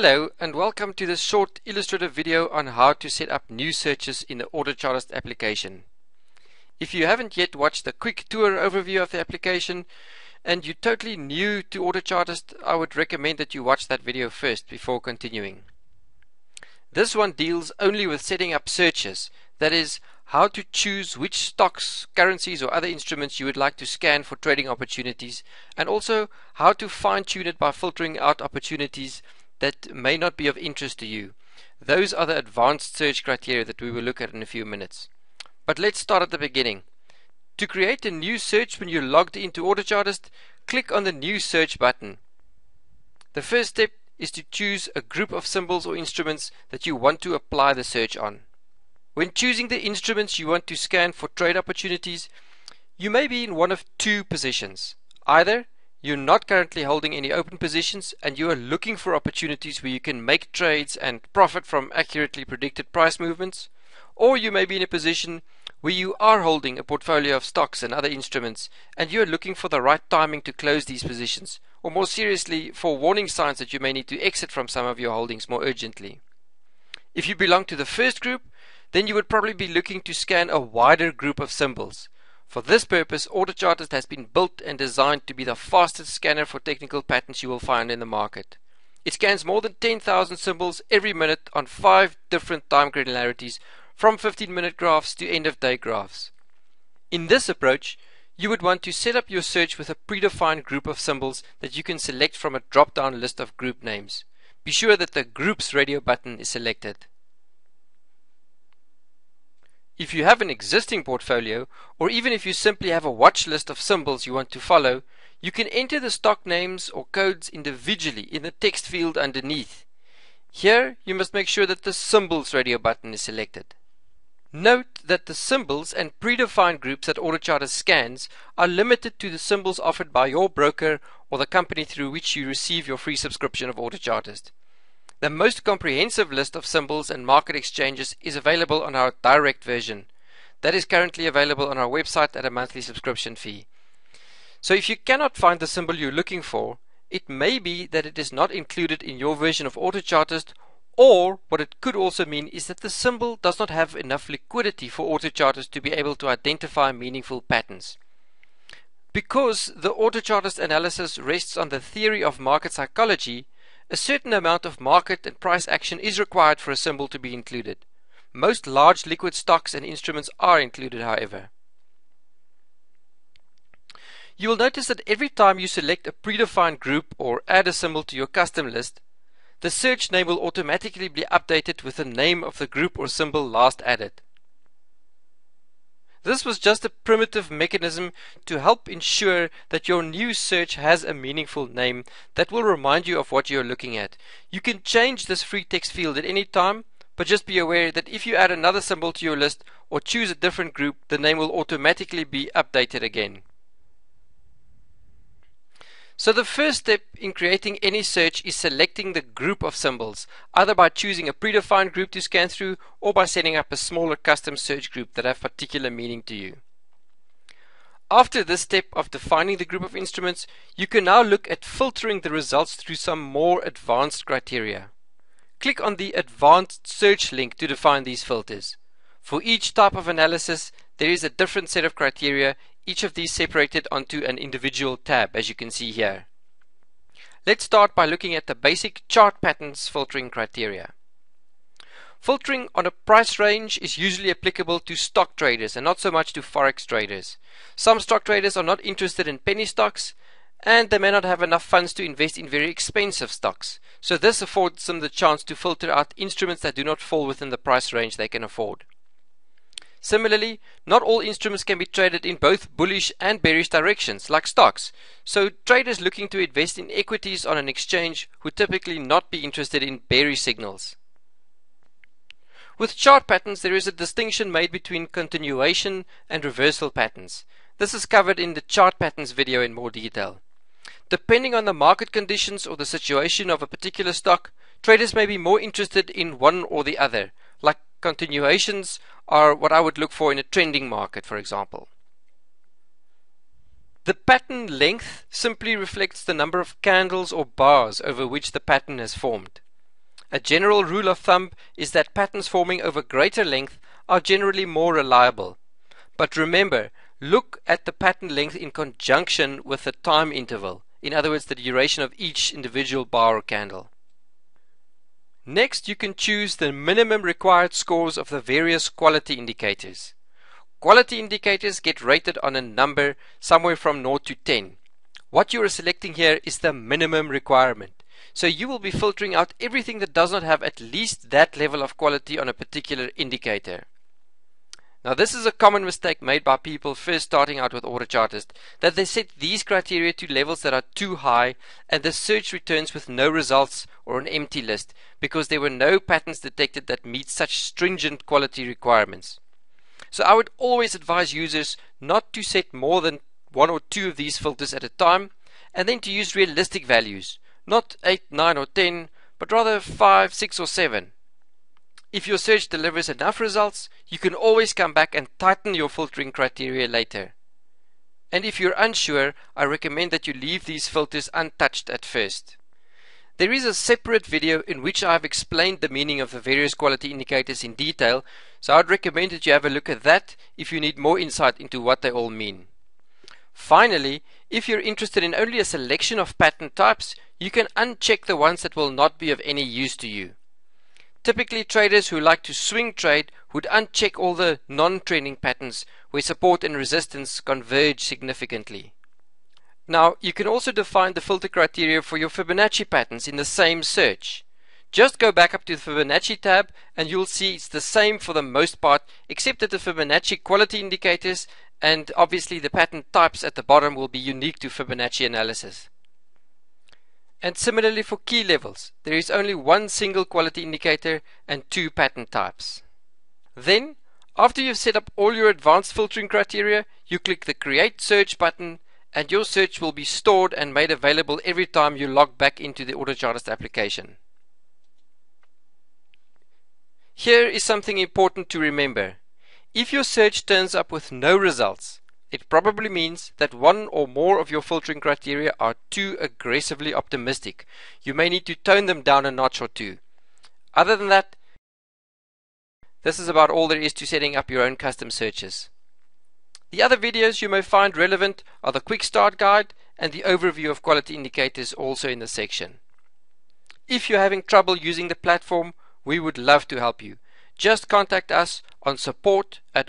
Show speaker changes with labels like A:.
A: Hello and welcome to this short illustrative video on how to set up new searches in the AutoChartist application. If you haven't yet watched the quick tour overview of the application and you're totally new to AutoChartist, I would recommend that you watch that video first before continuing. This one deals only with setting up searches, that is, how to choose which stocks, currencies or other instruments you would like to scan for trading opportunities and also how to fine tune it by filtering out opportunities that may not be of interest to you. Those are the advanced search criteria that we will look at in a few minutes. But let's start at the beginning. To create a new search when you're logged into AutoChartist, click on the New Search button. The first step is to choose a group of symbols or instruments that you want to apply the search on. When choosing the instruments you want to scan for trade opportunities, you may be in one of two positions. Either you're not currently holding any open positions and you are looking for opportunities where you can make trades and profit from accurately predicted price movements, or you may be in a position where you are holding a portfolio of stocks and other instruments and you are looking for the right timing to close these positions, or more seriously, for warning signs that you may need to exit from some of your holdings more urgently. If you belong to the first group, then you would probably be looking to scan a wider group of symbols for this purpose, AutoChartist has been built and designed to be the fastest scanner for technical patterns you will find in the market. It scans more than 10,000 symbols every minute on 5 different time granularities from 15 minute graphs to end of day graphs. In this approach, you would want to set up your search with a predefined group of symbols that you can select from a drop down list of group names. Be sure that the Groups radio button is selected. If you have an existing portfolio, or even if you simply have a watch list of symbols you want to follow, you can enter the stock names or codes individually in the text field underneath. Here, you must make sure that the Symbols radio button is selected. Note that the symbols and predefined groups that AutoChartist scans are limited to the symbols offered by your broker or the company through which you receive your free subscription of AutoChartist. The most comprehensive list of symbols and market exchanges is available on our direct version. That is currently available on our website at a monthly subscription fee. So if you cannot find the symbol you're looking for, it may be that it is not included in your version of AutoChartist or what it could also mean is that the symbol does not have enough liquidity for AutoChartist to be able to identify meaningful patterns. Because the AutoChartist analysis rests on the theory of market psychology, a certain amount of market and price action is required for a symbol to be included. Most large liquid stocks and instruments are included, however. You will notice that every time you select a predefined group or add a symbol to your custom list, the search name will automatically be updated with the name of the group or symbol last added. This was just a primitive mechanism to help ensure that your new search has a meaningful name that will remind you of what you're looking at. You can change this free text field at any time, but just be aware that if you add another symbol to your list or choose a different group, the name will automatically be updated again. So the first step in creating any search is selecting the group of symbols, either by choosing a predefined group to scan through or by setting up a smaller custom search group that have particular meaning to you. After this step of defining the group of instruments, you can now look at filtering the results through some more advanced criteria. Click on the Advanced Search link to define these filters. For each type of analysis, there is a different set of criteria each of these separated onto an individual tab as you can see here. Let's start by looking at the basic chart patterns filtering criteria. Filtering on a price range is usually applicable to stock traders and not so much to forex traders. Some stock traders are not interested in penny stocks and they may not have enough funds to invest in very expensive stocks. So this affords them the chance to filter out instruments that do not fall within the price range they can afford. Similarly, not all instruments can be traded in both bullish and bearish directions, like stocks. So traders looking to invest in equities on an exchange would typically not be interested in bearish signals. With chart patterns, there is a distinction made between continuation and reversal patterns. This is covered in the chart patterns video in more detail. Depending on the market conditions or the situation of a particular stock, traders may be more interested in one or the other, continuations are what I would look for in a trending market, for example. The pattern length simply reflects the number of candles or bars over which the pattern has formed. A general rule of thumb is that patterns forming over greater length are generally more reliable. But remember, look at the pattern length in conjunction with the time interval, in other words the duration of each individual bar or candle. Next you can choose the minimum required scores of the various quality indicators. Quality indicators get rated on a number somewhere from 0 to 10. What you are selecting here is the minimum requirement. So you will be filtering out everything that does not have at least that level of quality on a particular indicator. Now this is a common mistake made by people first starting out with Autochartist, that they set these criteria to levels that are too high and the search returns with no results or an empty list because there were no patterns detected that meet such stringent quality requirements. So I would always advise users not to set more than one or two of these filters at a time and then to use realistic values, not 8, 9 or 10, but rather 5, 6 or 7. If your search delivers enough results, you can always come back and tighten your filtering criteria later. And if you're unsure, I recommend that you leave these filters untouched at first. There is a separate video in which I have explained the meaning of the various quality indicators in detail, so I'd recommend that you have a look at that if you need more insight into what they all mean. Finally, if you're interested in only a selection of pattern types, you can uncheck the ones that will not be of any use to you. Typically traders who like to swing trade would uncheck all the non-trending patterns where support and resistance converge significantly. Now, you can also define the filter criteria for your Fibonacci patterns in the same search. Just go back up to the Fibonacci tab and you'll see it's the same for the most part except that the Fibonacci quality indicators and obviously the pattern types at the bottom will be unique to Fibonacci analysis. And similarly for key levels, there is only one single quality indicator and two pattern types. Then, after you've set up all your advanced filtering criteria, you click the Create Search button and your search will be stored and made available every time you log back into the AutoChartist application. Here is something important to remember. If your search turns up with no results, it probably means that one or more of your filtering criteria are too aggressively optimistic. You may need to tone them down a notch or two. Other than that, this is about all there is to setting up your own custom searches. The other videos you may find relevant are the quick start guide and the overview of quality indicators also in the section. If you're having trouble using the platform, we would love to help you. Just contact us on support at.